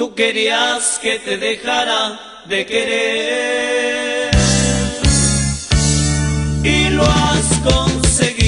Tú querías que te dejara de querer y lo has conseguido.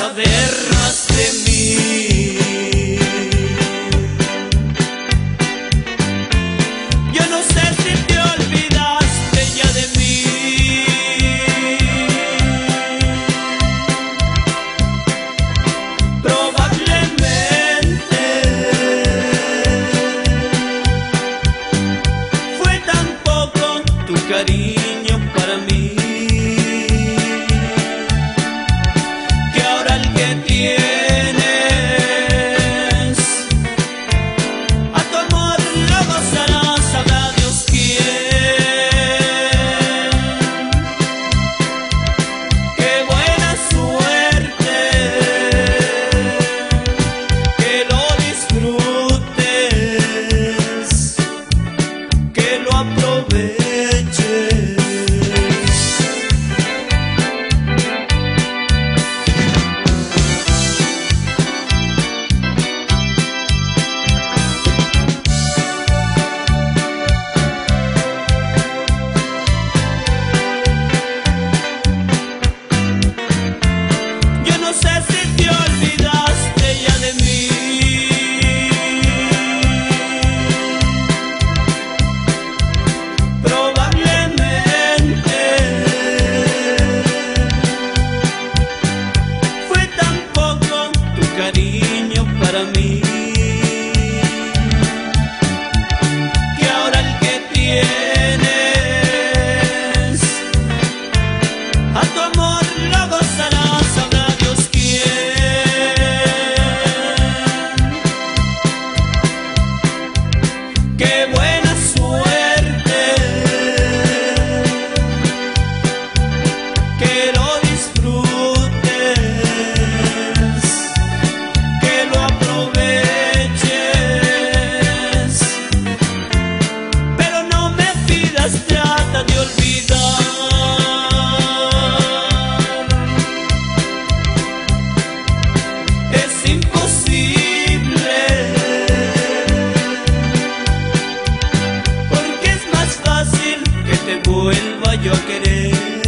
saberlas que lo aproveche. cariño para mí. vuelva yo a querer.